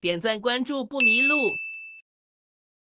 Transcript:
点赞关注不迷路。